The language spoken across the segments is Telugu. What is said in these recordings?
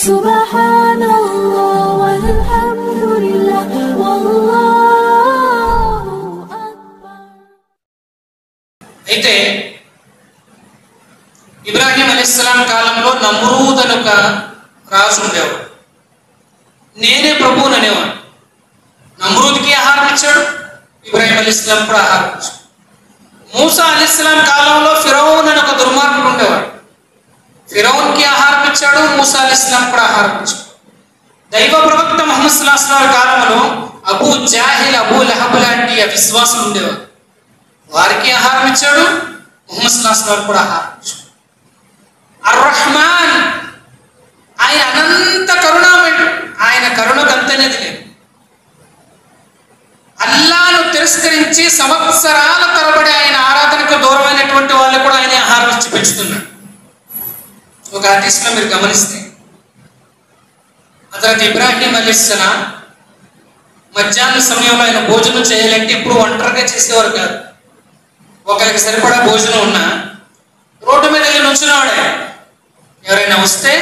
سبحان الله والحمد لله والله أكبر అయితే ఇబ్రాహీం అలీస్లాం కాలంలో నమ్రూద్ అని ఒక రాజు ఉండేవాడు నేనే ప్రభువుని అనేవాడు నమ్రూద్కి ఆహారం ఇచ్చాడు ఇబ్రాహీం అలీస్లాం కూడా ఆహారం ఇచ్చాడు మూసా అలీస్లాం కాలంలో ఫిరౌన్ అని ఒక దుర్మార్గుడు ఉండేవాడు ఫిరౌన్కి ఆహారం ఇచ్చాడు మూసా అలీస్లాం కూడా ఆహారం ఇచ్చాడు. దైవ ప్రవక్త మహమ్మద్ సుల్లాహం కాలంలో అబూ జాహిల్ అబూ లహబ్ లాంటి అవిశ్వాసం ఉండేవారు. వారికి ఆహారం ఇచ్చాడు ముహమ్మద్ సుల్లాహం కూడా ఆహారం ఇచ్చాడు. అర్ రహమాన్ ఆయన అనంత కరుణామయుడు ఆయన కరుణకు అంతనేది లేదు. అల్లాను తిరస్కరించి సంవత్సరాల తరబడి ఆయన ఆరాధనకు దూరమైనటువంటి వాళ్ళు కూడా ఆయన ఆహారం ఇచ్చి పెంచుతున్నాడు ఒక హదీస్లో మీరు గమనిస్తే అతను ఇబ్రాహీం అలీస్లాం మధ్యాహ్న సమయంలో ఆయన భోజనం చేయాలంటే ఎప్పుడు ఒంటరిగా చేసేవారు కాదు. ఒకరికి సరిపడా భోజనం ఉన్నా రోడ్డు మీద వెళ్ళి నుంచున్నవాడే ఎవరైనా వస్తే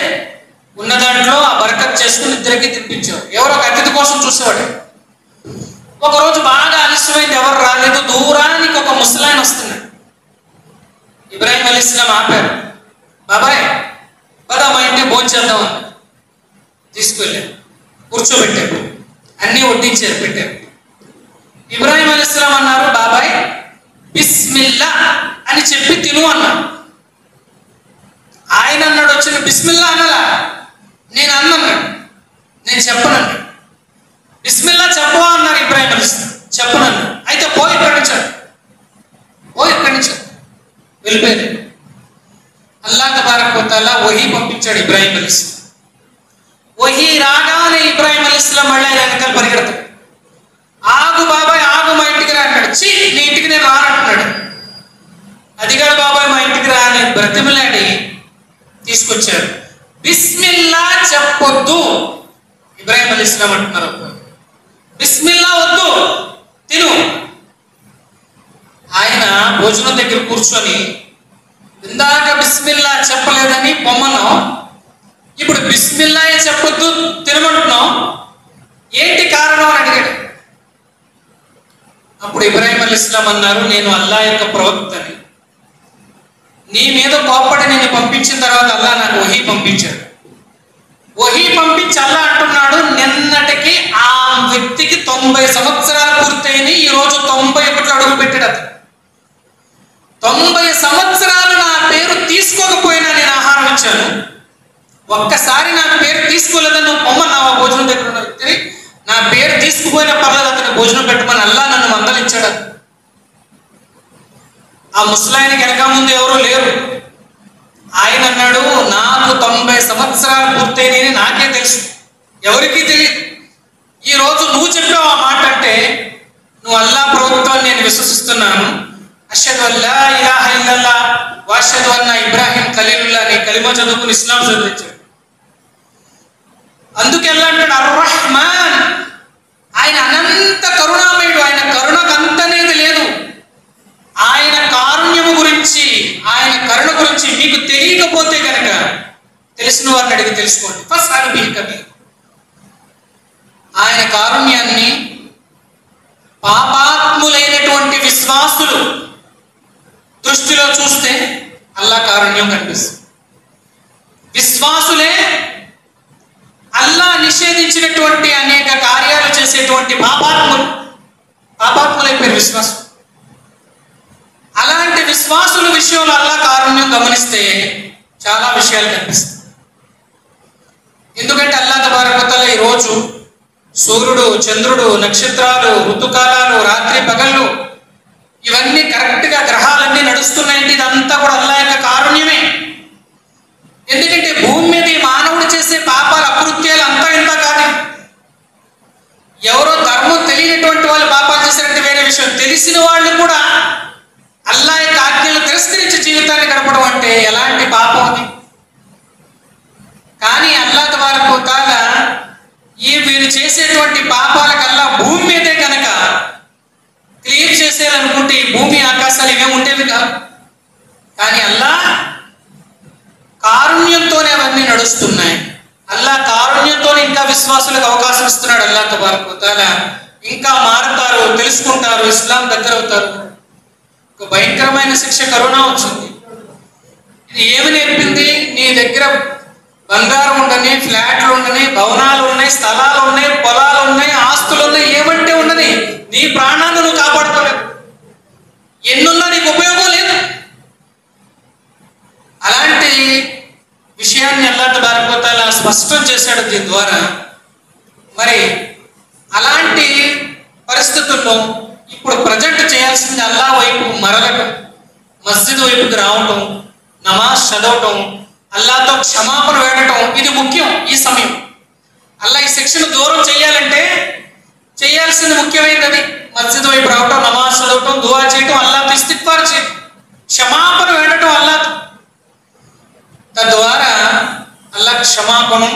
ఉన్న దాంట్లో ఆ బరకత్ చేసుకుని ఇద్దరికి తినిపించారు ఎవరో ఒక అతిథి కోసం చూసేవాడు. ఒకరోజు బాగా ఆలస్యమైంది ఎవరు రాలేదు. దూరానికి ఒక ముసలాయన వస్తున్నాడు. ఇబ్రాహిం అలీ ఇస్లాం ఆపారు. బాబాయ్ పద మా ఇంటి భోంచేద్దాం. అన్నాడు తీసుకువెళ్ళారు కూర్చోబెట్టారు అన్నీ వడ్డించారు పెట్టారు ఇబ్రాహిం అలీస్లాం అన్నారు బాబాయ్ బిస్మిల్లా అని చెప్పి తిను అన్నాడు ఆయన అన్నాడు వచ్చిన బిస్మిల్లా అన్నలా నేను అన్నన్నాడు నేను చెప్పనన్నాడు బిస్మిల్లా చెప్పవా? అన్నారు ఇబ్రాహిం అలీస్లాం చెప్పనన్నాడు అయితే పో ఇక్కడి నుంచి. అన్నాడు. పో ఇక్కడి నుంచి. వెళ్ళిపోయారు. అల్లా తబారకోతాలా వహీ పంపించాడు ఇబ్రాహిం అలీ ఇస్లాం వహీ రాగానే ఇబ్రాహిం అలీ ఇస్లాం మళ్ళీ ఆయన వెనకాల పరిగెడతాడు. ఆగు బాబాయ్ ఆగు మా ఇంటికి రా అంటాడు. చీ నీ ఇంటికి నేను రానంటున్నాడు. అదిగాడు బాబాయ్ మా ఇంటికి రా అని బ్రతిమలాడి తీసుకొచ్చారు బిస్మిల్లా చెప్పొద్దు ఇబ్రాహిం అలీ ఇస్లాం అంటున్నారు బిస్మిల్లా వద్దు తిను. ఆయన భోజనం దగ్గర కూర్చొని ఇందాక బిస్మిల్లా చెప్పలేదని పొమ్మను ఇప్పుడు బిస్మిల్లాయే చెప్పొద్దు తినమంటున్నాం. ఏంటి కారణం అని అడిగాడు. అప్పుడు ఇబ్రాహిం అల్ ఇస్లాం అన్నారు నేను అల్లా యొక్క ప్రవక్తని. నీ మీద కోప్పడి నేను పంపించిన తర్వాత అల్లా నాకు ఒహి పంపించాడు. ఒహి పంపించి అల్లా అంటున్నాడు నిన్నటికి ఆ వ్యక్తికి తొంభై సంవత్సరాలు పూర్తయిని ఈ రోజు తొంభై ఒకటి అడుగు పెట్టాడు అతను. తొంభై సంవత్సరాలు నా పేరు తీసుకోకపోయినా నేను ఆహారం ఇచ్చాను. ఒక్కసారి నా పేరు తీసుకోలేదని నువ్వు నా భోజనం దగ్గర ఉన్న వ్యక్తిని? నా పేరు తీసుకుపోయినా పర్లేదు అతని భోజనం పెట్టమని అల్లా నన్ను మందలించాడు ఆ ముసలాయన వెనక ముందు ఎవరు లేరు. ఆయన అన్నాడు నాకు తొంభై సంవత్సరాలు పూర్తయినాయని నాకే తెలుసు. ఎవరికీ తెలియదు. ఈ రోజు నువ్వు చెప్పావు ఆ మాట అంటే నువ్వు అల్లా ప్రభుత్వాన్ని నేను విశ్వసిస్తున్నాను. అషదు అల్లా ఇలాహ ఇల్లల్లా వాషదు అన్న ఇబ్రాహిం ఖలీలుల్లా నీ కలిమ చదువుకుని ఇస్లాం చదివించాడు. అందుకెల్లా అంటాడు అర్ ఆయన అనంత కరుణామయుడు ఆయన కరుణకు అంతనేది లేదు. ఆయన కారుణ్యము గురించి ఆయన కరుణ గురించి మీకు తెలియకపోతే కనుక తెలిసిన వారిని అడిగి తెలుసుకోండి. ఫస్ట్ అనుభవికవి ఆయన కారుణ్యాన్ని పాపాత్ములైనటువంటి విశ్వాసులు దృష్టిలో చూస్తే అల్లా కారుణ్యం కనిపిస్తుంది. విశ్వాసులే అల్లా నిషేధించినటువంటి అనేక కార్యాలు చేసేటువంటి పాపాత్ములు. పాపాత్ములైపోయారు విశ్వాసం అలాంటి విశ్వాసుల విషయంలో అల్లా కారుణ్యం గమనిస్తే చాలా విషయాలు కనిపిస్తాయి. ఎందుకంటే అల్లా తబారకతల ఈరోజు రోజు సూర్యుడు చంద్రుడు నక్షత్రాలు ఋతుకాలాలు రాత్రి పగళ్ళు ఇవన్నీ కరెక్ట్గా గ్రహాలు గ్రహాలన్నీ నడుస్తున్నాయంటే ఇదంతా కూడా అల్లా యొక్క కారుణ్యమే. ఎందుకంటే భూమి మీద ఈ మానవుడు చేసే పాపాలు అకృత్యాలు అంతా ఇంత కాదు. ఎవరో ధర్మం తెలియనటువంటి వాళ్ళు పాపాలు చేశారంటే వేరే విషయం. తెలిసిన వాళ్ళు కూడా అల్లా యొక్క ఆజ్ఞలు తిరస్కరించి జీవితాన్ని గడపడం అంటే ఎలాంటి పాపం అది? కానీ అల్లా ద్వారా పోతాల ఈ వీరు చేసేటువంటి పాపాలకల్లా భూమి మీదే కనుక క్లియర్ చేసేయాలనుకుంటే అవకాశాలు ఇవే ఉండేవి కాదు కానీ అల్లా కారుణ్యంతోనే అవన్నీ నడుస్తున్నాయి. అల్లా విశ్వాసులకు అవకాశం ఇస్తున్నాడు అల్లా తబారకు తాలా. ఇంకా మారతారు తెలుసుకుంటారు ఇస్లాం దగ్గర అవుతారు ఒక భయంకరమైన శిక్ష కరోనా వచ్చింది. ఇది ఏమి నేర్పింది? నీ దగ్గర బంగారం ఉండని ఫ్లాట్లు ఉండని భవనాలు ఉన్నాయి పొలాలు ఉన్నాయి ఆస్తులు ఉన్నాయి ఏమంటే ఉండని నీ ప్రాణాన్ని నువ్వు కాపాడుకోలేవు ఎన్నున్నా నీకు ఉపయోగం లేదు అలాంటి విషయాన్ని అల్లా తబారకోతాల స్పష్టం చేశాడు దీని ద్వారా మరి అలాంటి పరిస్థితుల్లో ఇప్పుడు ప్రజెంట్ చేయాల్సింది అల్లా వైపు మరలటం మస్జిద్ వైపుకి రావటం నమాజ్ చదవటం అల్లాతో క్షమాపణ వేడటం ఇది ముఖ్యం ఈ సమయం. అల్లా ఈ శిక్షను దూరం చేయాలంటే చేయాల్సింది ముఖ్యమైనది మస్జిద్ వైపు రావటం నమాజ్ చదవటం దువా చేయటం అల్లాతో ఇస్తిక్ఫార్ చేయటం క్షమాపణ వేడటం అల్లాతో. తద్వారా అల్లా క్షమాపణం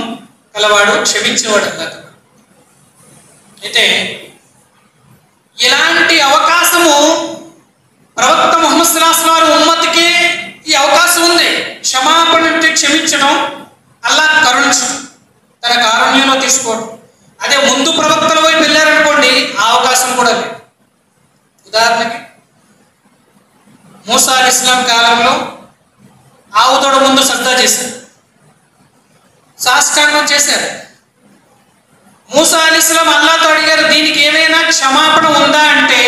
కలవాడు క్షమించేవాడు అల్లా అయితే ఇలాంటి అవకాశము ప్రవక్త ముహమ్మద్ సల్లాహు వారు ఉమ్మతికి ఈ అవకాశం ఉంది. క్షమాపణ అంటే క్షమించడం అల్లా కరుణించడం. తన కారుణ్యంలో తీసుకోవడం. అదే ముందు ప్రవక్తల వైపు వెళ్ళారనుకోండి ఆ అవకాశం కూడా లేదు. ఉదాహరణకి మూసా ఇస్లాం కాలంలో ఆవుతోడ ముందు సజ్జా చేశారు. సాష్టాంగం చేశారు. మూసా అలీస్లాం అల్లాతో అడిగారు దీనికి ఏమైనా క్షమాపణ ఉందా? అంటే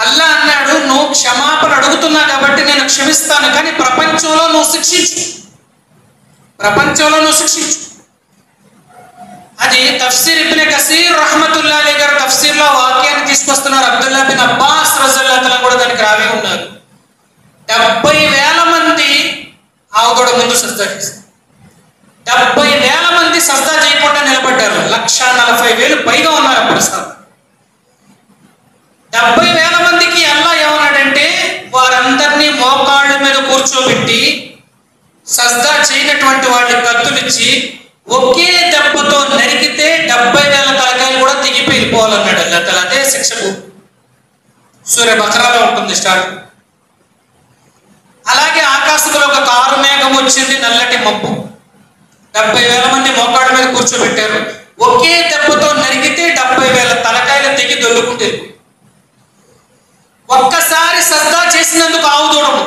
అల్లా అన్నాడు నువ్వు క్షమాపణ అడుగుతున్నా కాబట్టి నేను క్షమిస్తాను కానీ ప్రపంచంలో నువ్వు శిక్షించు. ప్రపంచంలో నువ్వు శిక్షించు. అది తఫ్సీర్ ఇబ్నే కసీర్ రహమతుల్లా అలీ గారు తఫ్సీర్లో వాక్యాన్ని తీసుకొస్తున్నారు. అబ్దుల్లా బిన్ అబ్బాస్ రజల్లా కూడా దానికి రావి ఉన్నారు. డెబ్బై వేల మంది ఆవుగోడ ముందు సజ్జా చేశారు. డెబ్బై వేల మంది సజ్జా చేయకుండా నిలబడ్డారు. లక్ష నలభై వేలు పైగా ఉన్నారు అప్పుడు డెబ్బై వేల మందికి అల్లా ఏమన్నాడంటే వారందరినీ మోకాళ్ళ మీద కూర్చోబెట్టి సజ్దా చేయనటువంటి వాళ్ళకి కత్తులిచ్చి ఒకే దెబ్బతో నరికితే డెబ్బై వేల తలకాయలు కూడా తెగిపోయి వెళ్ళిపోవాలన్నాడు అల్లా తల. అదే శిక్షకు సూర్య బకరాలో ఉంటుంది స్టార్ట్. అలాగే ఆకాశంలో ఒక కారు మేఘం వచ్చింది నల్లటి మబ్బు. డెబ్బై వేల మంది మోకాళ్ళ మీద కూర్చోబెట్టారు. ఒకే దెబ్బతో నరికితే డెబ్బై వేల తలకాయలు తెగి దొల్లుకుంటే ఒక్కసారి సద్దా చేసినందుకు ఆవుదూడము.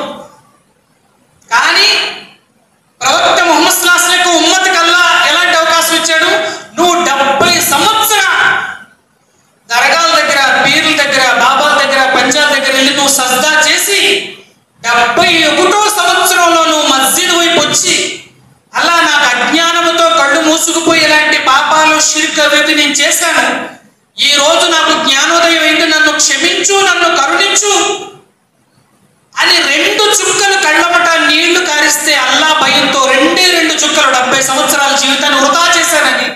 కానీ ప్రవక్త ముహమ్మద్ స్లాస్లకు ఉమ్మతి కల్లా ఎలాంటి అవకాశం ఇచ్చాడు? నువ్వు డెబ్బై సంవత్సరాల దరగాల దగ్గర పీర్ల దగ్గర బాబాల దగ్గర పంజాల దగ్గర వెళ్ళి నువ్వు సజ్దా చేసి డెబ్బై ఒకటో సంవత్సరంలో నువ్వు మస్జిద్ వైపు వచ్చి అలా నాకు అజ్ఞానముతో కళ్ళు మూసుకుపోయి ఇలాంటి పాపాలు షిర్క్ అవేవి నేను చేశాను. ఈ రోజు నాకు జ్ఞానోదయం అయింది నన్ను క్షమించు నన్ను కరుణించు అని రెండు చుక్కలు కళ్ళమట నీళ్ళు కారిస్తే అల్లా భయంతో రెండే రెండు చుక్కలు డెబ్బై సంవత్సరాల జీవితాన్ని వృధా చేశానని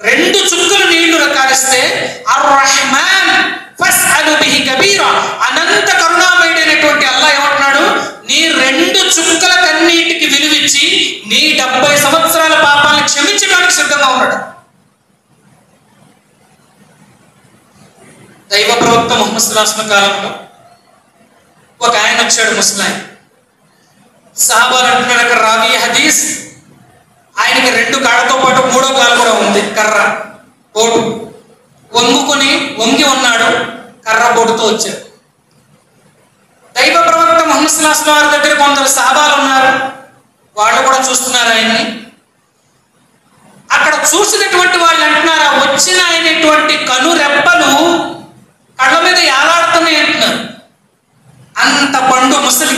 రెండు చుక్కలు నీళ్ళు కారిస్తే అర్ రహమాన్ ఫస్అలు బిహి కబీరా అనంత కరుణామయుడైనటువంటి అల్లా ఏమంటున్నాడు? నీ రెండు చుక్కల కన్నీటికి విలువిచ్చి నీ డెబ్బై సంవత్సరాల పాపాలను క్షమించడానికి సిద్ధంగా ఉన్నాడు. దైవ ప్రవక్త ముహమ్మద్ సుల్లాహం కాలంలో ఒక ఆయన వచ్చాడు ముస్లాం. సహాబాలు అంటున్నారు అక్కడ రావి హదీస్. ఆయనకి రెండు కాళ్ళతో పాటు మూడో కాలు కూడా ఉంది కర్ర బోటు వంగుకొని వంగి ఉన్నాడు కర్ర బోటుతో వచ్చాడు. దైవ ప్రవక్త ముహమ్మద్ సుల్లాహం వారి దగ్గర కొందరు సహాబాలు ఉన్నారు. వాళ్ళు కూడా చూస్తున్నారు ఆయన్ని. అక్కడ చూసినటువంటి వాళ్ళు అంటున్నారు వచ్చిన ఆయనటువంటి కను రెప్పలు కళ్ళ మీద ఏలాడుతున్నాయి అంటున్నారు. అంత పండు ముసలి.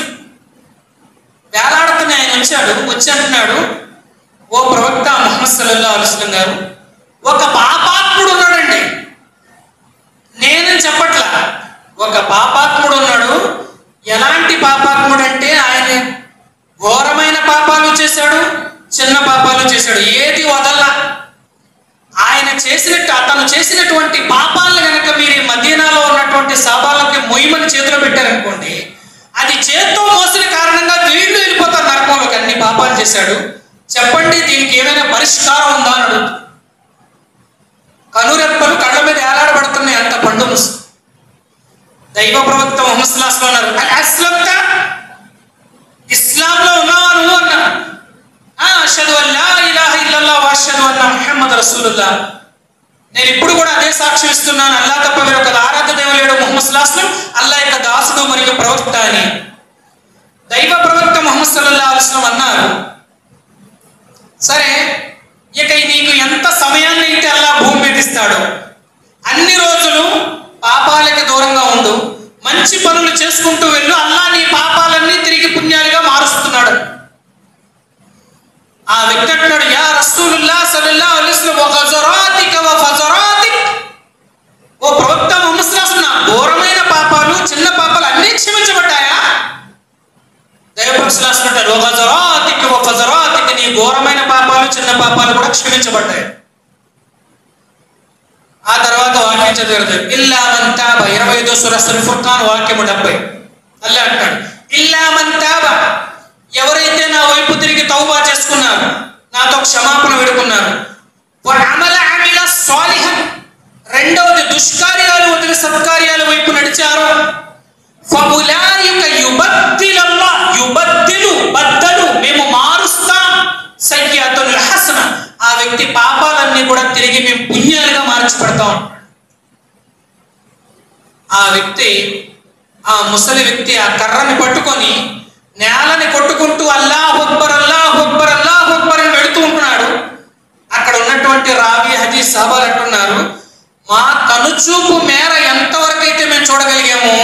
వేలాడుతున్న ఆయన వచ్చాడు వచ్చి అంటున్నాడు ఓ ప్రవక్త ముహమ్మద్ సల్లల్లాహు అలైహి గారు ఒక పాపాత్ముడు ఉన్నాడండి. నేను చెప్పట్లా ఒక పాపాత్ముడు ఉన్నాడు. ఎలాంటి పాపాత్ముడు అంటే ఆయన. ఘోరమైన పాపాలు చేశాడు చిన్న పాపాలు చేశాడు. ఏది వదల్లా చేసినట్టు అతను చేసినటువంటి పాపాలను కనుక మీరు ఈ మదీనాలో ఉన్నటువంటి సాబాలకి మొయ్యమని చేతిలో పెట్టారనుకోండి అది చేత్తో మోసిన కారణంగా వీళ్ళు వెళ్ళిపోతారు నరకంలోకి. అన్ని పాపాలు చేశాడు. చెప్పండి దీనికి ఏమైనా పరిష్కారం ఉందా అని అడుగుతుంది కనురెప్పలు కళ్ళ మీద ఏలాడబడుతున్నాయి అంత పండు ముసు. దైవ ప్రవక్త ముహమ్మద్ సుల్లాహ్ అన్నారు. ఇస్లాంలో ఉన్నావా నువ్వు? అన్నా అషదు అల్లా ఇలాహ ఇల్లల్లా వాషదు అన్నా అన్న ముహమ్మద్ రసూలుల్లా నేను ఇప్పుడు కూడా అదే సాక్ష్యం ఇస్తున్నాను. అల్లా తప్ప మీరు ఒక ఆరాధ దేవులేడు ముహమ్మద్ సుల్లాస్లం అల్లా యొక్క దాసుడు మరియు ప్రవక్త అని. దైవ ప్రవక్త ముహమ్మద్ సల్లల్లా అలిస్లం అన్నారు. సరే ఇక నీకు ఎంత సమయాన్ని అయితే అల్లా భూమి మీద ఇస్తాడో అన్ని రోజులు పాపాలకి దూరంగా ఉండు మంచి పనులు చేసుకుంటూ వెళ్ళు అల్లా నీ పాపాలన్నీ తిరిగి పుణ్యాలుగా మారుస్తున్నాడు. ఆ వ్యక్తి అంటున్నాడు యా రసూలుల్లా సల్లల్లాహు అలైహి వసల్లం ఒక ఫజరాతిక వ ఫజరాతిక్ ఓ ప్రవక్త ముహమ్మద్ సల్లల్లాహు అలైహి వసల్లం ఘోరమైన పాపాలు చిన్న పాపాలు అన్నీ క్షమించబడ్డాయా దైవపక్షులు అంటారు ఒక ఫజరాతిక్ వ ఫజరాతిక్ నీ ఘోరమైన పాపాలు చిన్న పాపాలు కూడా క్షమించబడ్డాయి. ఆ తర్వాత వాక్యం చదివారు ఇల్లామంతాబ ఇరవై ఐదో సురస్సుల ఫుర్ఖాన్ వాక్యము డెబ్బై. అల్లే అంటాడు ఇల్లామంతాబ ఎవరైతే నా వైపు తిరిగి తౌబా చేసుకున్నారు నాతో క్షమాపణ వేడుకున్నారు రెండవది దుష్కార్యాలు వదిలి సత్కార్యాల వైపు నడిచారు బద్దలు మేము మారుస్తాం సయ్యాతుల్ ఆ వ్యక్తి పాపాలన్నీ కూడా తిరిగి మేము పుణ్యాలుగా మార్చిపెడతాం ఆ వ్యక్తి ఆ ముసలి వ్యక్తి ఆ కర్రని పట్టుకొని నేలని కొట్టుకుంటూ అల్లాహ్ అక్బర్ అల్లా అక్బర్ అల్లా అక్బర్ అని పెడుతూ ఉంటున్నాడు. అక్కడ ఉన్నటువంటి రావి హదీస్ సాబాలు అంటున్నారు మా కనుచూపు మేర ఎంతవరకు అయితే మేము చూడగలిగామో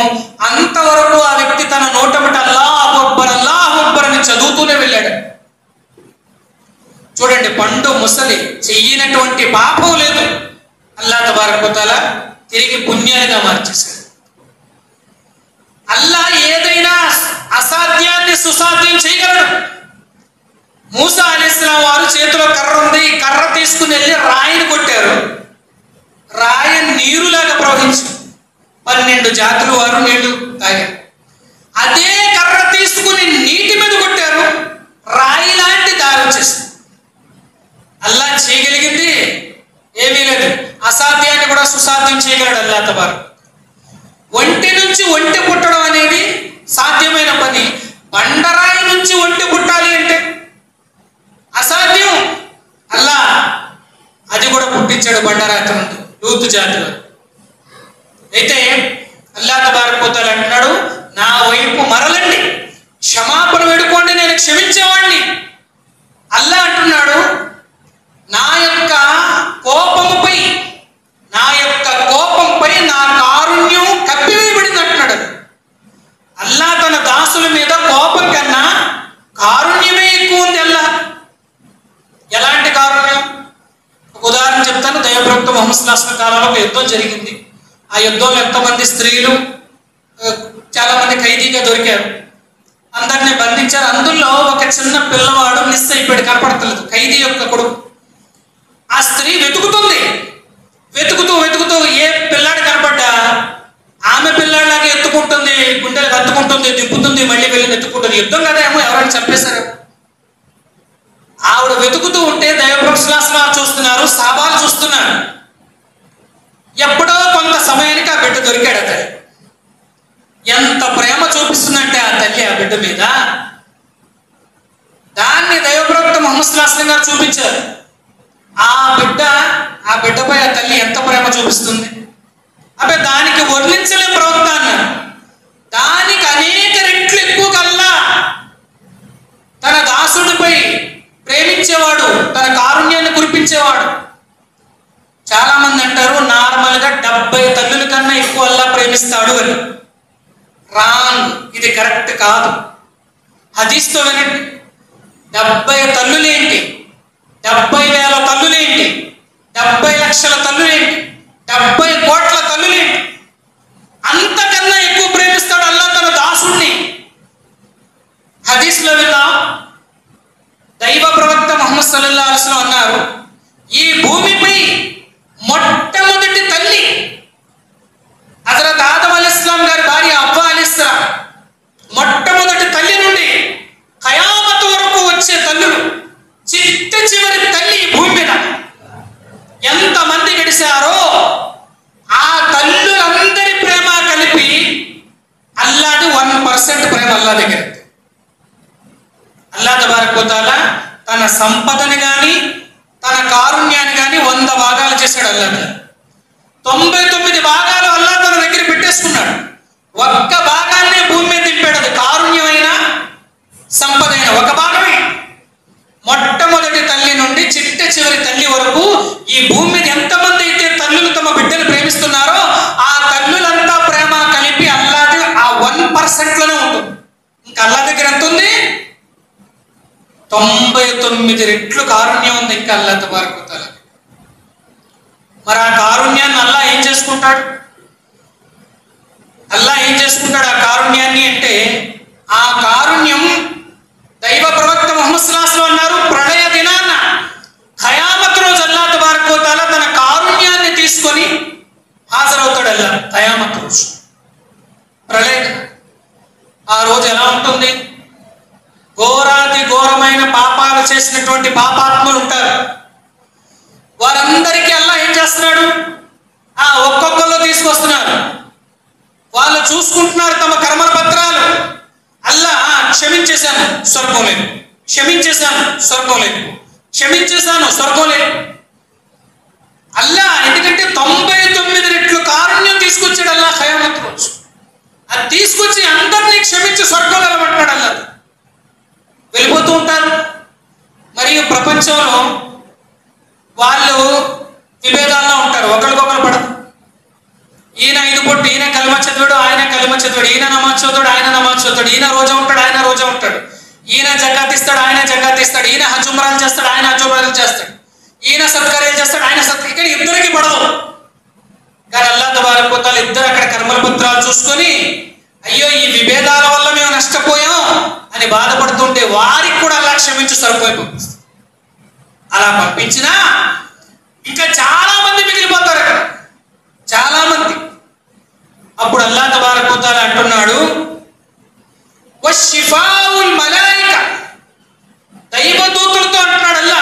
చూడండి పండు ముసలి చెయ్యినటువంటి పాపం లేదు. అల్లా తబారకుతాల తిరిగి పుణ్యాలుగా మార్చేశాడు. అల్లా ఏదైనా అసాధ్యాన్ని సుసాధ్యం చేయగలడు. మూసా అలీస్లాం వారు చేతిలో కర్ర ఉంది. కర్ర తీసుకుని వెళ్ళి రాయిని కొట్టారు. రాయి నీరులాగా ప్రవహించి పన్నెండు జాతులు వారు నీళ్ళు తాగారు. అదే కర్ర తీసుకుని నీటి మీద కొట్టారు. రాయి లాంటి దారి వచ్చేసింది. అల్లా చేయగలిగింది ఏమీ లేదు. అసాధ్యాన్ని కూడా సుసాధ్యం చేయగలడు అల్లా తబారు ఒంటి నుంచి ఒంటి పుట్టడం అనేది సాధ్యమైన పని. బండరాయి నుంచి ఒంటి పుట్టాలి అంటే అసాధ్యం. అల్లా అది కూడా పుట్టించాడు బండరాయి నుండి లూతు జాతిలో అయితే అల్లా తబారకుతాలు అంటున్నాడు నా వైపు మరలండి. క్షమాపణ వేడుకోండి నేను క్షమించేవాడిని అల్లా అంటున్నాడు నా యొక్క కోపముపై నా యొక్క కోపంపై నా కారుణ్యం కప్పివేయబడింది అంటున్నాడు అల్లా తన దాసుల మీద కోపం కన్నా కారుణ్యమే ఎక్కువ ఉంది అల్లా ఎలాంటి కారుణ్యం ఒక ఉదాహరణ చెప్తాను దైవప్రవక్త మొహమ్మద్ సుల్లాహం కాలంలో ఒక యుద్ధం జరిగింది. ఆ యుద్ధంలో ఎంతోమంది స్త్రీలు చాలామంది ఖైదీగా దొరికారు. అందరినీ బంధించారు. అందులో ఒక చిన్న పిల్లవాడు మిస్ అయిపోయాడు కనపడతలేదు. ఖైదీ యొక్క కొడుకు. ఆ స్త్రీ వెతుకుతుంది. వెతుకుతూ వెతుకుతూ ఏ పిల్లాడు కనపడ్డా? ఆమె పిల్లాడిలాగే ఎత్తుకుంటుంది గుండెలు అత్తుకుంటుంది దింపుతుంది మళ్ళీ వెళ్ళి ఎత్తుకుంటుంది యుద్ధం కదా ఏమో ఎవరైనా చంపేశారు. ఆవిడ వెతుకుతూ ఉంటే దైవప్రక్షలాసన చూస్తున్నారు సాబాలు చూస్తున్నారు. ఎప్పుడో కొంత సమయానికి ఆ బిడ్డ దొరికాడు అతడు. ఎంత ప్రేమ చూపిస్తుందంటే ఆ తల్లి ఆ బిడ్డ మీద. దాన్ని దైవప్రవక్త మొహమ్మద్ సుల్లాహం గారు చూపించారు. ఆ బిడ్డ ఆ బిడ్డపై ఆ తల్లి ఎంత ప్రేమ చూపిస్తుంది? అబ్బే దానికి వర్ణించలే ప్రవక్త అన్నారు దానికి అనేక రెట్లు ఎక్కువ కల్లా తన దాసుడిపై ప్రేమించేవాడు తన కారుణ్యాన్ని కురిపించేవాడు. చాలా మంది అంటారు నార్మల్గా డెబ్బై తల్లుల కన్నా ఎక్కువ అల్లా ప్రేమిస్తాడు అని. రాంగ్. ఇది కరెక్ట్ కాదు. హదీస్తో వినండి. డెబ్బై తల్లులేంటి డెబ్బై వేల తల్లులేంటి డెబ్బై లక్షల తల్లులేంటి డెబ్బై కోట్ల తల్లులేంటి అంతకన్నా ఎక్కువ ప్రేమిస్తాడు అల్లా తన దాసుణ్ణి. హదీస్లో విన్నా దైవ ప్రవక్త మొహమ్మద్ సల్లల్లాహు అలస్లో అన్నారు ఈ భూమిపై మొట్టమొదటి తల్లి తర్వాత ఆదం అలీస్లాం గారి భార్య అబ్బా అలీస్లాం మొట్టమొదటి తల్లి నుండి కయామత్ వరకు వచ్చే తల్లులు చిట్ట చివరి తల్లి భూమి మీద. ఎంతమంది గడిచారో ఆ తల్లులందరి ప్రేమ కలిపి అల్లాది వన్ పర్సెంట్ ప్రేమ అల్లా దగ్గర అల్లా తబారకుతాల తన సంపదని గాని తన కారుణ్యాన్ని గాని అల్లా తొంభై తొమ్మిది భాగాలు అల్లా తన దగ్గర పెట్టేసుకున్నాడు ఒక్క భాగాన్నే భూమి మీద దింపాడు అది కారుణ్యమైన సంపదైన ఒక భాగమే మొట్టమొదటి తల్లి నుండి చిట్ట చివరి తల్లి వరకు ఈ భూమి మీద ఎంతమంది అయితే తల్లులు తమ బిడ్డను ప్రేమిస్తున్నారో ఆ తల్లులంతా ప్రేమ కలిపి అల్లాది ఆ వన్ పర్సెంట్లోనే ఉంటుంది ఇంకా అల్లా దగ్గర ఎంత ఉంది తొంభై తొమ్మిది రెట్లు కారుణ్యం ఉంది ఇంకా అల్లా తబారకుతాల మరి ఆ కారుణ్యాన్ని అల్లా ఏం చేసుకుంటాడు అల్లా ఏం చేసుకుంటాడు ఆ కారుణ్యాన్ని అంటే ఆ కారుణ్యం దైవ ప్రవక్త ముహమ్మద్ సుల్లాహ్ అన్నారు ప్రళయ దినాన ఖయామత్ రోజు అల్లా తబారకోతాల తన కారుణ్యాన్ని తీసుకొని హాజరవుతాడు అల్లా ఖయామత్ రోజు ప్రళయం. ఆ రోజు ఎలా ఉంటుంది? ఘోరాతి ఘోరమైన పాపాలు చేసినటువంటి పాపాత్ములు ఉంటారు. వారందరికీ అల్లా ఏం చేస్తున్నాడు? ఆ ఒక్కొక్కరు తీసుకొస్తున్నారు. వాళ్ళు చూసుకుంటున్నారు తమ కర్మల పత్రాలు. అల్లా "ఆ, క్షమించేశాను స్వర్గోలేదు క్షమించేశాను స్వర్గోలేదు క్షమించేశాను స్వర్గోలేదు అల్లా ఎందుకంటే తొంభై తొమ్మిది రెట్లు కారుణ్యం తీసుకొచ్చాడు అల్లా ఖయామత్ రోజు. అది తీసుకొచ్చి అందరినీ క్షమించి స్వర్గంలో వెళ్ళమంటున్నాడు అల్లా వెళ్ళిపోతూ ఉంటారు. మరియు ప్రపంచంలో వాళ్ళు విభేదాల్లో ఉంటారు. ఒకరికొకరు పడదు ఈయన ఐదు పొట్టు ఈయన కలిమ చదివాడు ఆయన కలిమ చదివాడు. ఈయన నమాజ్ చదువుతాడు ఆయన నమాజ్ చదువుతాడు. ఈయన రోజా ఉంటాడు ఆయన రోజా ఉంటాడు. ఈయన జకాత్ ఇస్తాడు ఆయన జకాత్ ఇస్తాడు. ఈయన హజుమరాలు చేస్తాడు ఆయన హజుమరాలు చేస్తాడు. ఈయన సత్కార్యాలు చేస్తాడు ఆయన సత్కార్యం కానీ ఇద్దరికి పడదు కానీ అల్లా తబారకోతాలు ఇద్దరు అక్కడ కర్మల పత్రాలు చూసుకొని అయ్యో ఈ విభేదాల వల్ల మేము నష్టపోయాం అని బాధపడుతుంటే వారికి కూడా అలా క్షమించి సరిపోయి పంపిస్తారు అలా పంపించినా ఇంకా చాలా మంది మిగిలిపోతారు అక్కడ. చాలా మంది అప్పుడు అల్లా తబారకోతాలు అంటున్నాడు "వశ్శిఫావుల్ మలాయిక దైవదూతులతో అంటున్నాడు అల్లా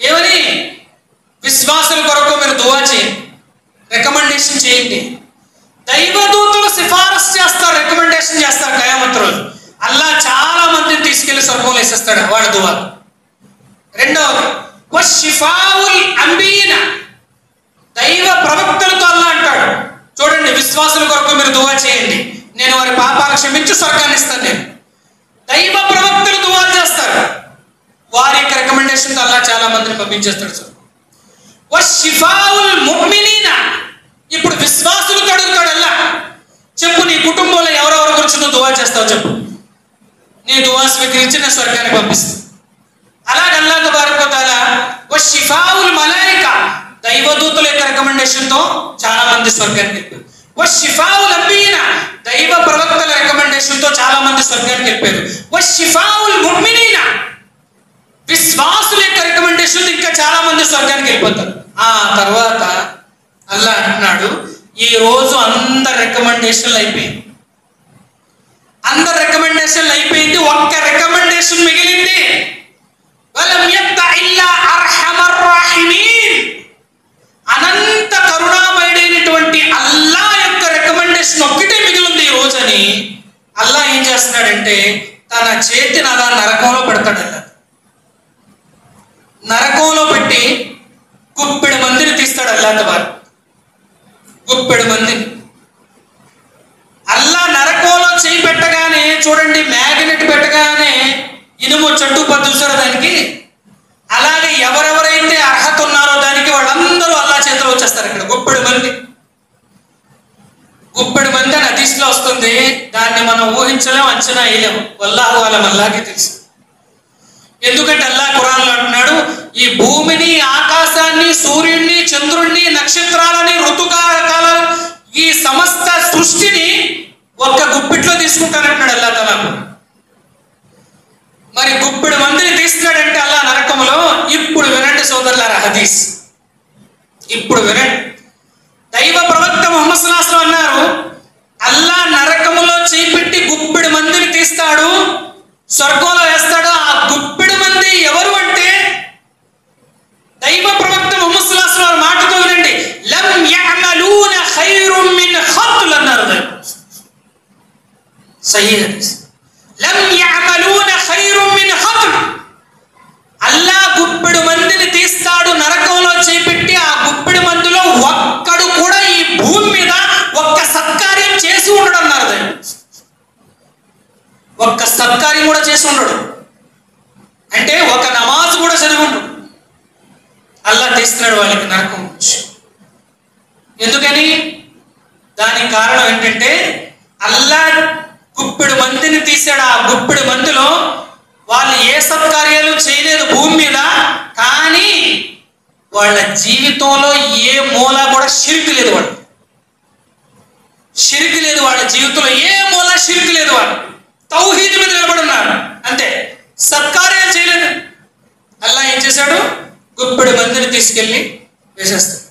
ఏమని? విశ్వాసుల కొరకు మీరు దువా చేయండి. రికమెండేషన్ చేయండి. దైవదూతలు సిఫారసు చేస్తారు రికమెండేషన్ చేస్తారు కయామత్ రోజు అల్లా చాలా మందిని తీసుకెళ్ళి స్వర్గంలో వేసేస్తాడు వాడి దువాలు. రెండవది వశ్శిఫావుల్ అంబీన దైవ ప్రవక్తలతో అల్లా అంటాడు. చూడండి విశ్వాసుల కొరకు మీరు దువా చేయండి. నేను వారి పాపాలు క్షమించి స్వర్గాన్ని ఇస్తాను నేను. దైవ ప్రవక్తలు దువా చేస్తారు. వారి యొక్క రికమెండేషన్తో అల్లా చాలా మందిని పంపించేస్తాడు సార్ ఇప్పుడు విశ్వాసులు అడుగుతాడు చెప్పు నీ కుటుంబంలో ఎవరెవరి గురించి నువ్వు దువా చేస్తావు చెప్పు. నీ దువా స్వీకరించి నేను స్వర్గానికి పంపిస్తాను అలాగల్లాక అల్లా ఓ షిఫావుల్ మలాయిక. దైవదూతుల యొక్క రికమెండేషన్తో చాలా మంది స్వర్గానికి వెళ్ళారు వశ్శిఫావుల్ అంబీన దైవ ప్రవక్తల రికమెండేషన్తో చాలా మంది స్వర్గానికి వెళ్ళారు ఓ షిఫావుల్ ముమ్మినీనా విశ్వాసుల యొక్క రికమెండేషన్ ఇంకా చాలా మంది స్వర్గానికి వెళ్ళిపోతారు. ఆ తర్వాత అల్లా అంటున్నాడు ఈ రోజు అందరి రికమెండేషన్లు అయిపోయింది అందరి రికమెండేషన్లు అయిపోయింది ఒక్క రికమెండేషన్ మిగిలింది. ఇల్లా అనంత కరుణామయుడైనటువంటి అల్లా యొక్క రికమెండేషన్ ఒక్కటే మిగిలింది ఈ రోజని అల్లా ఏం చేస్తున్నాడంటే తన చేతిని అలా నరకంలో పెడతాడు అల్లా నరకంలో పెట్టి గుప్పెడు మందిని తీస్తాడు అల్లాంటి వారు గుప్పెడు మందిని అల్లా నరకంలో చేయి పెట్టగానే చూడండి మ్యాగ్నెట్ పెట్టగానే ఇనుము చెట్టు చూసారు దానికి? అలాగే ఎవరెవరైతే అర్హత ఉన్నారో దానికి వాళ్ళందరూ అల్లా చేతిలో వచ్చేస్తారు ఇక్కడ. గుప్పెడు మంది. గుప్పెడు మంది అని అదీస్లో వస్తుంది. దాన్ని మనం ఊహించలేం అంచనా వేయలేము వల్లాహు వాళ్ళం అల్లాగే తెలుసు. ఎందుకంటే అల్లా కురాన్లో అంటున్నాడు ఈ భూమిని ఆకాశాన్ని సూర్యుడిని చంద్రుణ్ణి నక్షత్రాలని ఋతుకాల ఈ సమస్త సృష్టిని ఒక్క గుప్పిట్లో తీసుకుంటానంటున్నాడు అల్లా తలా. మరి గుప్పిడి మందిని తీస్తున్నాడంటే అల్లా నరకములో ఇప్పుడు వినండి సోదరులారా హదీస్. ఇప్పుడు వినండి. దైవ ప్రవక్త మొహమ్మద్ సుల్లాహం అన్నారు అల్లా నరకములో చేపెట్టి గుప్పిడి మందిని తీస్తాడు స్వర్గంలో వేస్తాడు ఎవరు అంటే దైవ ప్రవక్త ముహమ్మద్ సుల్లాస్ వారి మాటతో లం యఅమలూన ఖైరున్ అన్నారు లం యఅమలూన ఖైరున్ అల్లా గుప్పెడు మందిని తీస్తాడు నరకంలో చేపెట్టి ఆ గుప్పెడు మందిలో ఒక్కడు కూడా ఈ భూమి మీద ఒక్క సత్కార్యం చేసి ఉండడు అన్నారు ఒక్క సత్కార్యం కూడా చేసి ఉండడు. అంటే ఒక నమాజ్ కూడా చదవండు. అల్లా తీస్తున్నాడు వాళ్ళకి నరకం ఎందుకని? దానికి కారణం ఏంటంటే అల్లా గుప్పెడు మందిని తీశాడు. ఆ గుప్పెడు మందిలో వాళ్ళు ఏ సత్కార్యాలు చేయలేదు భూమి మీద కానీ వాళ్ళ జీవితంలో ఏ మూల కూడా షిరికి లేదు వాళ్ళు షిరికి లేదు వాళ్ళ జీవితంలో ఏ మూల షిరికి లేదు వాళ్ళు తౌహీద్ మీద నిలబడి ఉన్నారు. అంతే. సత్కార్యాలు చేయలేదు అల్లా ఏం చేశాడు? గుప్పెడు మందిని తీసుకెళ్ళి వేసేస్తాడు.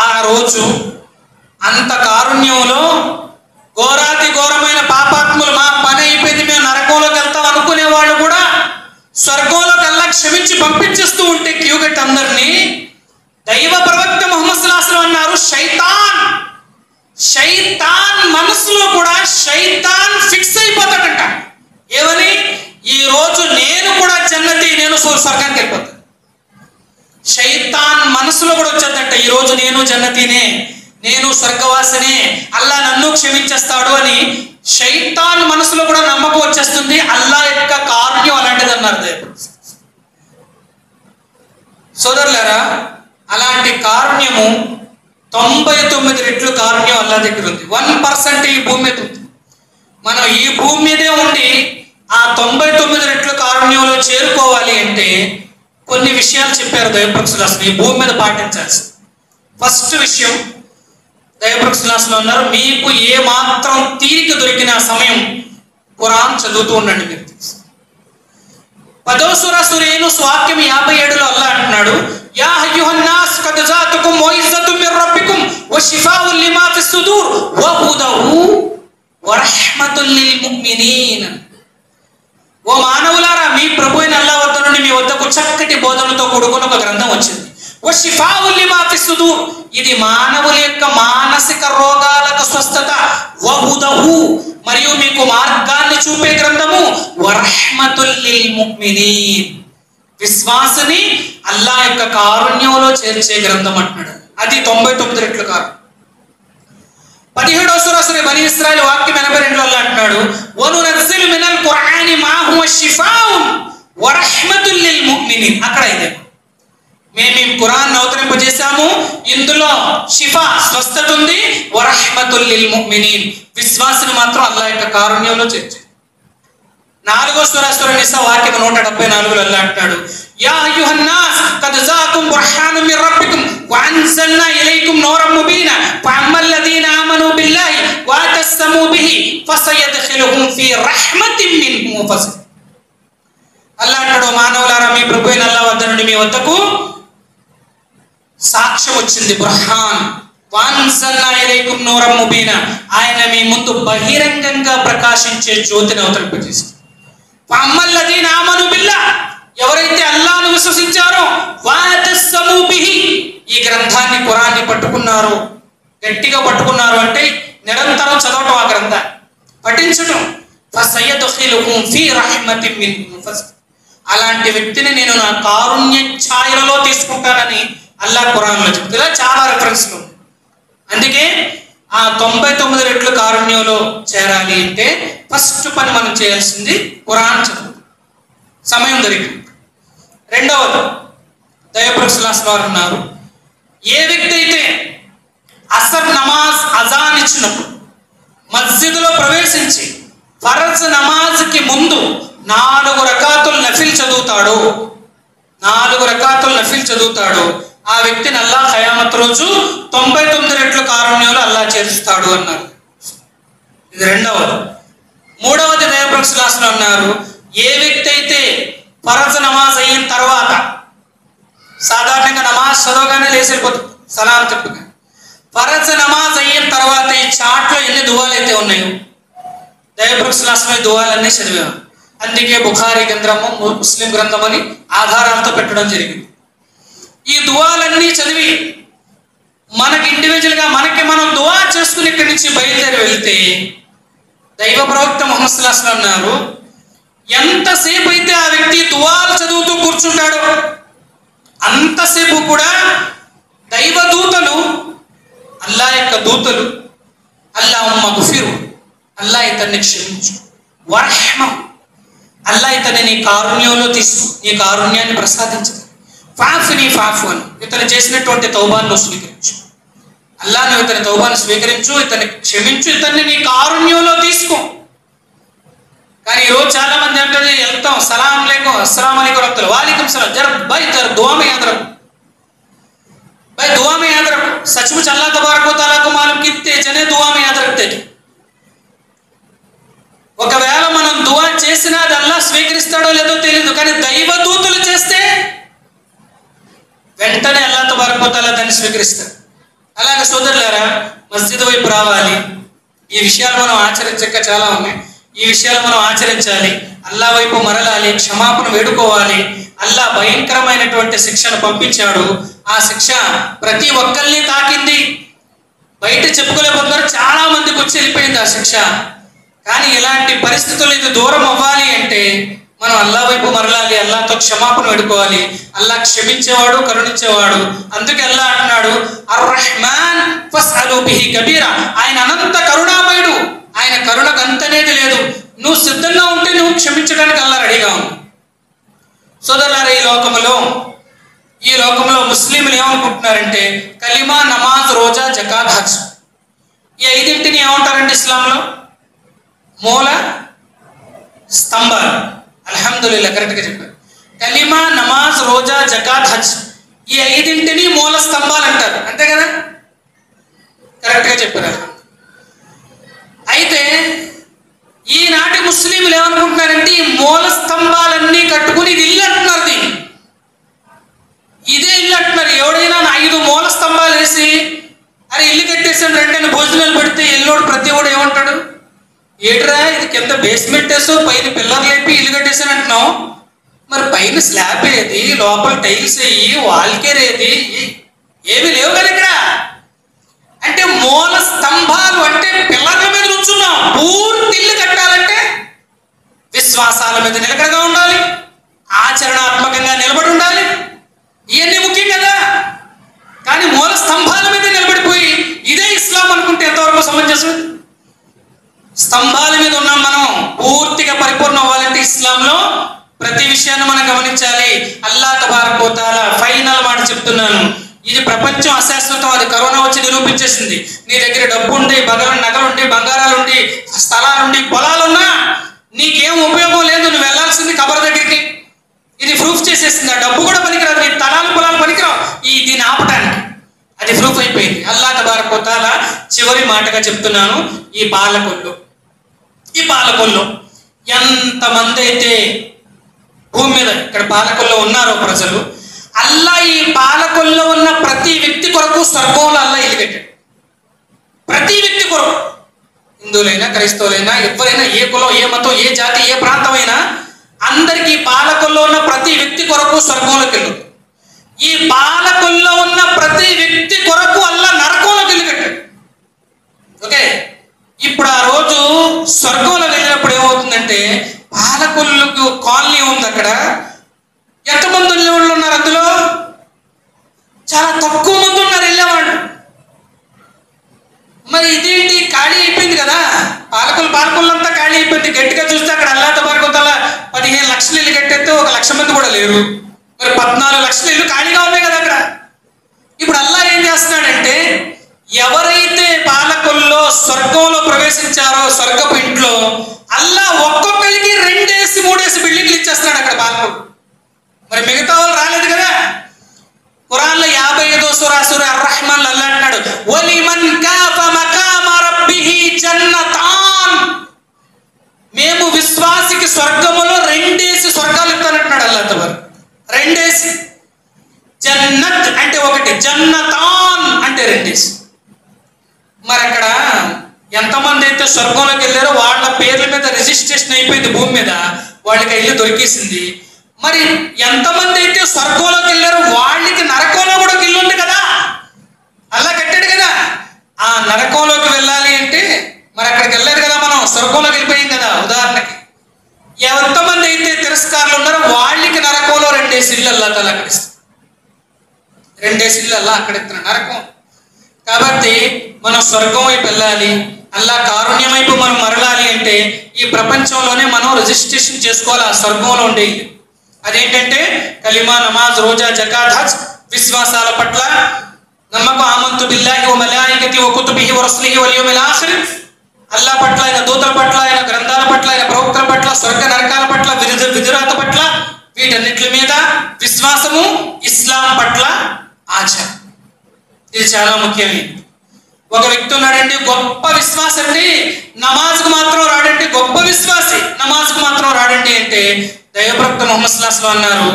ఆ రోజు అంత కారుణ్యంలో ఘోరాతి ఘోరమైన పాపాత్ములు మా పని అయిపోయింది మేము నరకంలోకి వెళ్తాం అనుకునే వాళ్ళు కూడా స్వర్గంలోకి అల్లా క్షమించి పంపించేస్తూ ఉంటే క్యూగట్ అందరినీ దైవ ప్రవక్త ముహమ్మద్ సుల్లాహం అన్నారు శైతాన్ శైతాన్ మనసులో కూడా శైతాన్ ఫిక్స్ అయిపోతాడంట ఏమని ఈ రోజు నేను కూడా జన్నతి నేను స్వ- స్వర్గానికి వెళ్ళిపోతాను శైతాన్ మనసులో కూడా వచ్చేదంట ఈ రోజు నేను జన్నతినే నేను స్వర్గవాసనే అల్లా నన్ను క్షమించేస్తాడు అని శైతాన్ మనసులో కూడా నమ్మకం వచ్చేస్తుంది. అల్లా యొక్క కారుణ్యం అలాంటిది అన్నారు సోదరులారా అలాంటి కారుణ్యము తొంభై తొమ్మిది రెట్లు కారుణ్యం అల్లా దగ్గర ఉంది. వన్ పర్సెంట్ ఈ భూమి మీద ఉంది. మనం ఈ భూమి మీదే ఉండి ఆ తొంభై తొమ్మిది రెట్లు కారుణ్యంలో చేరుకోవాలి అంటే కొన్ని విషయాలు చెప్పారు దైవపక్షులు అసలు ఈ భూమి మీద పాటించాల్సి ఫస్ట్ విషయం దైవపక్షులు అసలు ఉన్నారు మీకు ఏ మాత్రం తీరిక దొరికిన సమయం ఖురాన్ చదువుతూ ఉండండి మీరు. పదో సుర సురేను స్వాక్యం యాభై ఏడులో అల్లా అంటున్నాడు యా అయ్యుహన్నాస్ కద్ జాతుకుం వఇజ్జతుం మిర్ రబ్బికుం వషిఫాఉన్ లిమా ఫిస్ సుదూర్ వహుదహు వరహ్మతుల్ లిల్ ముమినీన్ ఓ మానవులారా మీ ప్రభు అయిన అల్లా వద్ద నుండి మీ వద్దకు చక్కటి బోధనతో కూడుకున్న ఒక గ్రంథం వచ్చింది. ఓ ఇది మానవుల యొక్క మానసిక రోగాలకు స్వస్థత. వహుదహు. మరియు మీకు మార్గాన్ని చూపే గ్రంథము వరహ్మతుల్ విశ్వాసని అల్లా యొక్క కారుణ్యంలో చేర్చే గ్రంథం అంటున్నాడు. అది తొంభై తొమ్మిది రెట్లు కారు పదిహేడో సురసుని బని ఇస్రాయల్ వాక్యం ఎనభై రెండు వల్ల అంటున్నాడు వను నజ్జిల్ మినల్ ఖురాని మా హువ షిఫాఉన్ వరహ్మతుల్ లిల్ అక్కడ ఇదే. మేము ఈ ఖురాన్ అవతరింపజేశాము. ఇందులో షిఫా స్వస్థత ఉంది. వరహ్మతుల్ లిల్ ముమినీన్ విశ్వాసుని మాత్రం అల్లా యొక్క కారుణ్యంలో చేర్చు నాలుగో సురసుర నిస వాక్యం నూట డెబ్బై నాలుగులో అల్లా అంటాడు. యా అయ్యుహన్నాస్ కద్ జాకుం బుర్హాను మిర్ రబ్బికుం. వఅన్జల్నా ఇలైకుం నూరం ముబీనా. ఫఅమ్మల్లదీన ఆమను బిల్లాహి వతస్సము బిహి ఫసయద్ఖిలుహుం ఫీ రహ్మతిన్ మిన్హు వఫజ్ల్ అల్లా అంటాడు మానవులారా మీ ప్రభు అల్లా వద్ద నుండి మీ వద్దకు సాక్ష్యం వచ్చింది. బుర్హాన్ వాన్సల్నా నూరం ఆయన మీ ముందు బహిరంగంగా ప్రకాశించే జ్యోతిని అవతరింపజేసింది ఫమ్మల్లదీన ఆమను బిల్లా. ఎవరైతే అల్లాను విశ్వసించారో వాతస్సము ఈ గ్రంథాన్ని పురాన్ని పట్టుకున్నారో గట్టిగా పట్టుకున్నారు అంటే నిరంతరం చదవటం ఆ గ్రంథాన్ని. పఠించటం. ఫీ రహ్మతిన్ అలాంటి వ్యక్తిని నేను నా కారుణ్య ఛాయలలో తీసుకుంటానని అల్లా ఖురాన్లో చెప్తుంది ఇలా చాలా రెఫరెన్స్లు అందుకే ఆ తొంభై తొమ్మిది రెట్లు కారుణ్యంలో చేరాలి అంటే ఫస్ట్ పని మనం చేయాల్సింది ఖురాన్ చదువు. సమయం దొరికింది. రెండవది దయప్రసులాస్ వారు ఉన్నారు. ఏ వ్యక్తి అయితే అసర్ నమాజ్ అజాన్ ఇచ్చినప్పుడు మస్జిద్లో ప్రవేశించి ఫరజ్ నమాజ్కి ముందు నాలుగు రకాతులు నఫిల్ చదువుతాడు నాలుగు రకాతులు నఫిల్ చదువుతాడు ఆ వ్యక్తిని అల్లా ఖయామత్ రోజు తొంభై తొమ్మిది రెట్లు కారుణ్యంలో అల్లా చేరుస్తాడు అన్నారు. ఇది రెండవది. మూడవది దయప్రక్షలాసులు అన్నారు ఏ వ్యక్తి అయితే ఫరజ్ నమాజ్ అయిన తర్వాత సాధారణంగా నమాజ్ చదవగానే లేచి వెళ్ళిపోతుంది సలాం చెప్పుగా ఫరజ్ నమాజ్ అయిన తర్వాత ఈ చాట్లో ఎన్ని దువాలు అయితే ఉన్నాయో దయప్రక్షలాసమే దువాలన్నీ చదివాము అందుకే బుఖారీ గ్రంథము ముస్లిం గ్రంథం అని ఆధారాలతో పెట్టడం జరిగింది. ఈ దువాలన్నీ చదివి మనకి ఇండివిజువల్గా మనకి మనం దువా చేసుకుని ఇక్కడి నుంచి బయలుదేరి వెళ్తే దైవ ప్రవక్త మొహమ్మద్ సుల్లాహం అన్నారు ఎంతసేపు అయితే ఆ వ్యక్తి దువాలు చదువుతూ కూర్చుంటాడో అంతసేపు కూడా దైవ దూతలు అల్లా యొక్క దూతలు అల్లా ఉమ్మ గుఫిరు అల్లా ఇతన్ని క్షమించు వర్హమం అల్లా ఇతన్ని నీ కారుణ్యంలో తీసుకో నీ కారుణ్యాన్ని ప్రసాదించు. పాఫ్ని పాఫ్ని ఇతను చేసినటువంటి తౌబాన్ని స్వీకరించు. అల్లా నువ్వు ఇతని తౌబాన్ని స్వీకరించు ఇతన్ని క్షమించు ఇతన్ని నీ కారుణ్యంలో తీసుకో. కానీ ఈరోజు చాలా మంది అంటే వెళ్తాం సలాం లేకో అస్సలాం అని రక్తులు వాలికం సలాం జర బై జర దోమ యాదరం బై దువామ యాదరం సచ్ముచ్ అల్లా తబారకో తలకు మనం కిత్తే జనే దువామ యాదరక్తే ఒకవేళ మనం దువా చేసినా అది అల్లా స్వీకరిస్తాడో లేదో తెలియదు కానీ దైవ దూతలు చేస్తే వెంటనే అల్లా తబారక్ దాన్ని స్వీకరిస్తారు అలాగే సోదరులారా మస్జిద్ వైపు రావాలి. ఈ విషయాలు మనం ఆచరించక చాలా ఉన్నాయి. ఈ విషయాలు మనం ఆచరించాలి. అల్లా వైపు మరలాలి క్షమాపణ వేడుకోవాలి. అల్లా భయంకరమైనటువంటి శిక్షను పంపించాడు. ఆ శిక్ష ప్రతి ఒక్కరిని తాకింది. బయట చెప్పుకోలేకపోతున్నారు. చాలా మందికి వచ్చి వెళ్ళిపోయింది ఆ శిక్ష. కానీ ఇలాంటి పరిస్థితులు ఇది దూరం అవ్వాలి అంటే మనం అల్లా వైపు మరలాలి అల్లాతో క్షమాపణ పెడుకోవాలి అల్లా క్షమించేవాడు కరుణించేవాడు. అందుకే అల్లా అంటున్నాడు అర్ రహమాన్ కబీరా. ఆయన అనంత కరుణామయుడు. ఆయన కరుణకు అంతనేది లేదు. నువ్వు సిద్ధంగా ఉంటే నువ్వు క్షమించడానికి అల్లా రెడీగా ఉంది సోదరులారా ఈ లోకంలో ఈ లోకంలో ముస్లింలు ఏమనుకుంటున్నారంటే కలిమా నమాజ్ రోజా జకాత్ హజ్. ఈ ఐదింటిని ఏమంటారండి ఇస్లాంలో? మూల స్తంభాలు. అల్హమ్దుల్లా కరెక్ట్గా చెప్పారు. కలిమా నమాజ్ రోజా జకాత్ హజ్ ఈ ఐదింటిని మూల స్తంభాలు అంటారు. అంతే కదా? కరెక్ట్గా చెప్పారు అయితే ఈనాటి ముస్లింలు ఏమనుకుంటున్నారంటే ఈ మూల స్తంభాలన్నీ కట్టుకుని ఇది ఇల్లు అంటున్నారు దీన్ని. ఇదే ఇల్లు అంటున్నారు. ఎవడైనా నా ఐదు మూల స్తంభాలు వేసి అరే ఇల్లు కట్టేసాను రండి భోజనాలు పెడితే ఎల్లోడు ప్రతి వాడు ఏమంటాడు? ఏట్రా ఇది కింద బేస్మెంట్ వేసో పైన పిల్లర్ లేపి ఇల్లు కట్టేసాను అంటున్నావు. మరి పైన స్లాబ్ ఏది లోపల టైల్స్ వేయి వాల్కేర్ ఏది? ఏమి లేవు కదా ఇక్కడ. అంటే మూల స్తంభాలు అంటే పిల్లర్ల మీద నుంచున్నాం. పూర్తి ఇల్లు కట్టాలంటే విశ్వాసాల మీద నిలకడగా ఉండాలి ఆచరణాత్మకంగా నిలబడి ఉండాలి ఇవన్నీ ముఖ్యం కదా కానీ మూల స్తంభాల మీద నిలబడిపోయి ఇదే ఇస్లాం అనుకుంటే ఎంతవరకు సమంజసం స్తంభాల మీద ఉన్నాం మనం పూర్తిగా పరిపూర్ణం అవ్వాలంటే ఇస్లాంలో ప్రతి విషయాన్ని మనం గమనించాలి అల్లా తబారకోతాల ఫైనల్ మాట చెప్తున్నాను ఇది ప్రపంచం అశాశ్వతం అది కరోనా వచ్చి నిరూపించేసింది. నీ దగ్గర డబ్బు ఉండి బంగారాలు ఉండి బంగారాలుండి స్థలాలుండి పొలాలున్నా నీకేం ఉపయోగం లేదు నువ్వు వెళ్ళాల్సింది కబర్ దగ్గరికి. ఇది ప్రూఫ్ చేసేసింది. ఆ డబ్బు కూడా పనికిరాదు. నీ తలాలు పొలాలు పనికిరావు. ఈ దీన్ని ఆపటానికి. అది ప్రూఫ్ అయిపోయింది. అల్లా తబారకోతాల చివరి మాటగా చెప్తున్నాను. ఈ పాలకొల్లు. ఈ పాలకొల్లు. ఎంతమంది అయితే భూమి మీద ఇక్కడ పాలకొల్లో ఉన్నారో ప్రజలు అల్లా ఈ పాలకొల్లో ఉన్న ప్రతి వ్యక్తి కొరకు స్వర్గంలో అల్లా ఎదిగట్టాడు ప్రతి వ్యక్తి కొరకు. హిందువులైనా క్రైస్తవులైనా ఎవరైనా ఏ కులం ఏ మతం ఏ జాతి ఏ ప్రాంతమైనా అందరికీ పాలకొల్లో ఉన్న ప్రతి వ్యక్తి కొరకు స్వర్గంలోకి వెళ్ళు. ఈ పాలకొల్లో ఉన్న ప్రతి వ్యక్తి కొరకు అల్లా నరకంలోకి వెళ్ళగట్టాడు ఓకే? ఇప్పుడు ఆ రోజు స్వర్గంలో వెళ్ళినప్పుడు ఏమవుతుందంటే పాలకొల్లుకు కాలనీ ఉంది అక్కడ. ఎంతమంది వెళ్ళేవాళ్ళు ఉన్నారు అందులో? చాలా తక్కువ మంది ఉన్నారు వెళ్ళేవాళ్ళు మరి ఇదేంటి? ఖాళీ అయిపోయింది కదా. పాలకులు పాలకులంతా ఖాళీ అయిపోయింది. గట్టిగా చూస్తే అక్కడ అల్లా తబారకొత్తల పదిహేను లక్షలు ఇల్లు కట్టేస్తే ఒక లక్ష మంది కూడా లేరు. మరి పద్నాలుగు లక్షల ఇల్లు ఖాళీగా ఉన్నాయి కదా అక్కడ. ఇప్పుడు అల్లా ఏం చేస్తున్నాడంటే ఎవరైతే పాలకుల్లో స్వర్గంలో ప్రవేశించారో స్వర్గపు ఇంట్లో అల్లా ఒక్కొక్కరికి రెండేసి మూడేసి బిల్డింగ్లు ఇచ్చేస్తున్నాడు అక్కడ పాలకుడు. మరి మిగతా వాళ్ళు రాలేదు కదా? ఖురాన్లో యాభై ఐదో సురాసుర అర్రహమాన్ అల్లా అంటున్నాడు. వలిమన్ కాఫ మకామ రబ్బిహి జన్నతాన్. మేము విశ్వాసికి స్వర్గములో రెండేసి స్వర్గాలు ఇస్తానంటున్నాడు అల్లా తబారు రెండేసి. జన్నత్ అంటే ఒకటి జన్నతాన్ అంటే రెండేసి. మరి అక్కడ ఎంతమంది అయితే స్వర్గంలోకి వెళ్ళారో వాళ్ళ పేర్ల మీద రిజిస్ట్రేషన్ అయిపోయింది భూమి మీద. వాళ్ళకి ఇల్లు దొరికేసింది. మరి ఎంతమంది అయితే స్వర్గంలోకి వెళ్ళారో వాళ్ళకి నరకంలో కూడా ఒక ఉంది కదా. అలా కట్టాడు కదా. ఆ నరకంలోకి వెళ్ళాలి అంటే మరి అక్కడికి వెళ్ళారు కదా మనం స్వర్గంలోకి వెళ్ళిపోయాం కదా ఉదాహరణకి. ఎంతమంది అయితే తిరస్కారాలు ఉన్నారో వాళ్ళకి నరకంలో రెండేసి ఇల్లు అల్లా తల అక్కడ రెండేసి ఇల్లు అల్లా అక్కడ ఇస్తున్నాడు నరకం. కాబట్టి మనం స్వర్గం వైపు వెళ్ళాలి అల్లా కారుణ్యం వైపు మనం మరలాలి అంటే ఈ ప్రపంచంలోనే మనం రిజిస్ట్రేషన్ చేసుకోవాలి ఆ స్వర్గంలో ఉండే ఇల్లు. అదేంటంటే కలిమా నమాజ్ రోజా జకాత్ హజ్ విశ్వాసాల పట్ల నమ్మకం ఆమంతు బిల్లాహి ఓ మలాయికతి ఓ కుతుబిహి ఓ రసులిహి వల్ యౌమిల్ ఆఖిర్. అల్లా పట్ల ఆయన దూతల పట్ల ఆయన గ్రంథాల పట్ల ఆయన ప్రవక్తల పట్ల స్వర్గ నరకాల పట్ల విధి విధురాత పట్ల వీటన్నిటి మీద విశ్వాసము ఇస్లాం పట్ల ఆచారం ఇది చాలా ముఖ్యమైనది ఒక వ్యక్తి ఉన్నాడండి గొప్ప విశ్వాసి అండి నమాజ్కు మాత్రం రాడండి గొప్ప విశ్వాసి. నమాజ్కు మాత్రం రాడండి అంటే దైవప్రవక్త ముహమ్మద్ అన్నారు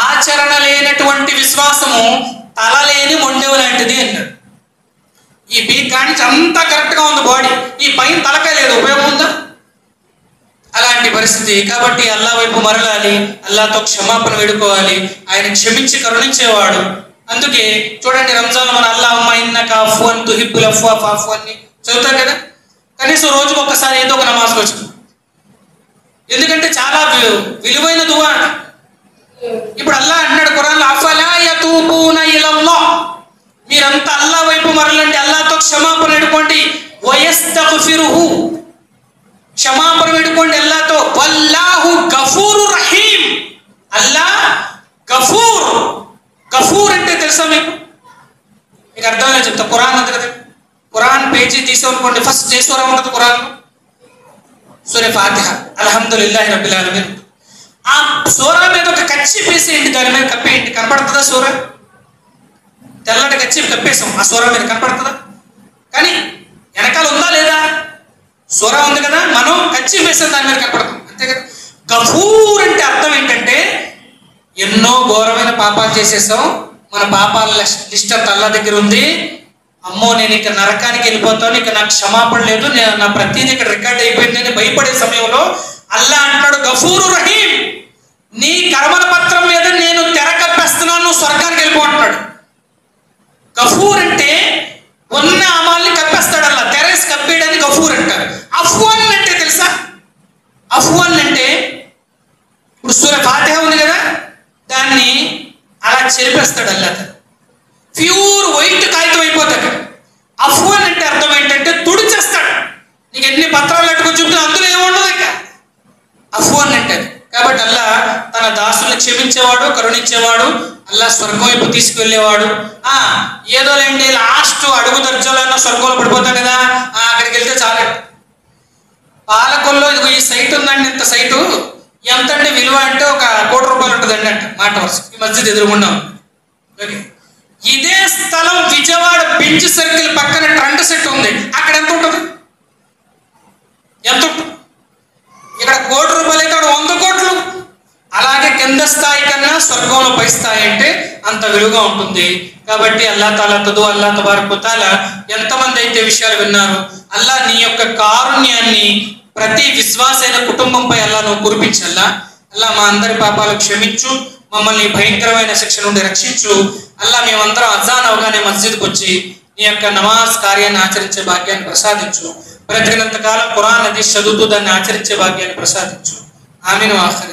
ఆచరణ లేనటువంటి విశ్వాసము తల లేని మొండెవు లాంటిది అన్నాడు. ఈ పీక్ కానీ అంతా కరెక్ట్గా ఉంది బాడీ ఈ పైన తలకాయ లేదు ఉపయోగం ఉందా? అలాంటి పరిస్థితి. కాబట్టి అల్లా వైపు మరలాలి అల్లాతో క్షమాపణ వేడుకోవాలి ఆయన క్షమించి కరుణించేవాడు. అందుకే చూడండి రంజాన్ మన అల్లా అమ్మ ఇన్న కాఫు అని తుహిబ్బుల్ అఫ్వా ఫాఫు అని చదువుతాం కదా? కనీసం రోజుకు ఒక్కసారి ఏదో ఒక నమాజ్కి వచ్చింది ఎందుకంటే చాలా విలువైన దువా ఇప్పుడు అల్లా అన్నాడు ఖురాన్లో అఫలా యతూబూన ఇలల్లాహ్. మీరంతా అల్లా వైపు మరలండి అల్లాతో క్షమాపణ వేడుకోండి వయస్తగ్ఫిరుహు. క్షమాపణ వేడుకోండి అల్లాతో. వల్లాహు గఫూరు రహీం అల్లా గఫూర్. గఫూర్ అంటే తెలుసా మీకు? మీకు అర్థమైనా చెప్తా కురాన్ అంత కదా కురాన్ పేజీ తీసుకోనుకోండి ఫస్ట్ ఏ ఉండదు కురాన్లో. సూర్య ఫాతిహ. అల్హమ్దుల్లాహి రబ్బిల్ ఆలమీన్. ఆ సూరా మీద ఒక కచ్చి వేసేయండి దాని మీద కప్పేయండి. కనపడుతుందా సూర? తెల్లటి కచ్చి కప్పేసాం. ఆ సూర మీద కనపడుతుందా? కానీ వెనకాల ఉందా లేదా? సూర ఉంది కదా మనం కచ్చి వేసాం దాని మీద కనపడతాం. అంతే కదా? గఫూర్ అంటే అర్థం ఏంటంటే ఎన్నో ఘోరమైన పాపాలు చేసేసాం. మన పాపాల లిస్ట్- తల్ల దగ్గర ఉంది. అమ్మో నేను ఇక నరకానికి వెళ్ళిపోతాను ఇక నాకు క్షమాపణ లేదు నేను నా ప్రతిదీ ఇక్కడ రికార్డ్ అయిపోయింది అని భయపడే సమయంలో అల్లా అంటున్నాడు గఫూరు రహీం నీ కర్మల పత్రం మీద నేను తెర కప్పేస్తున్నాను నువ్వు స్వర్గానికి వెళ్ళిపోతున్నాడు గఫూర్ అంటే ఉన్న అమాల్ని కప్పేస్తాడు అలా తెరేసి కప్పేయడానికి గఫూర్ అంటారు. అఫ్వాన్ అంటే తెలుసా? అఫ్వాన్ అంటే ఇప్పుడు సూర్య ఫాతిహ ఉంది కదా దాన్ని అలా చెరిపేస్తాడు అల్లా ప్యూర్ వైట్ కాగితం అయిపోతాడు అఫ్వన్ అంటే అర్థం ఏంటంటే తుడిచేస్తాడు. నీకు ఎన్ని పత్రాలు పెట్టుకొని చూపితే అందులో ఏముండదు ఇక. అఫ్వన్ అంటే కాబట్టి అల్లా తన దాసుల్ని క్షమించేవాడు కరుణించేవాడు అల్లా స్వర్గం వైపు తీసుకువెళ్ళేవాడు ఆ ఏదో లేండి లాస్ట్ అడుగు దర్జాలన్నా స్వర్గంలో పడిపోతాం కదా ఆ, అక్కడికి వెళ్తే చాలు. పాలకొల్లో ఇదిగో ఈ సైట్ ఉందండి ఇంత సైటు? ఎంత అంటే విలువ అంటే ఒక కోటి రూపాయలు ఉంటుందండి అంటే మాట వరుస. ఈ మధ్య ఎదురుకున్నాం ఓకే. ఇదే స్థలం విజయవాడ బెంచ్ సర్కిల్ పక్కన ట్రంట్ సెట్ ఉంది. అక్కడ ఎంత ఉంటుంది? ఎంత ఉంటుంది? ఇక్కడ కోటి రూపాయలు అయితే అక్కడ వంద కోట్లు. అలాగే కింద స్థాయి కన్నా స్వర్గంలో పై స్థాయి అంటే అంత విలువగా ఉంటుంది. కాబట్టి అల్లా తాలా తదు అల్లా తబారకు తాలా ఎంతమంది అయితే విషయాలు విన్నారు. అల్లా నీ యొక్క కారుణ్యాన్ని ప్రతి విశ్వాసైన కుటుంబంపై అల్లా నువ్వు కురిపించల్లా. అల్లా మా అందరి పాపాలు క్షమించు. మమ్మల్ని భయంకరమైన శిక్ష నుండి రక్షించు. అలా మేమందరం అజాన్ అవగానే మస్జిద్కి వచ్చి నీ యొక్క నమాజ్ కార్యాన్ని ఆచరించే భాగ్యాన్ని ప్రసాదించు. బ్రతికినంత కాలం ఖురాన్ అది చదువుతూ దాన్ని ఆచరించే భాగ్యాన్ని ప్రసాదించు. ఆమెను. ఆఖరి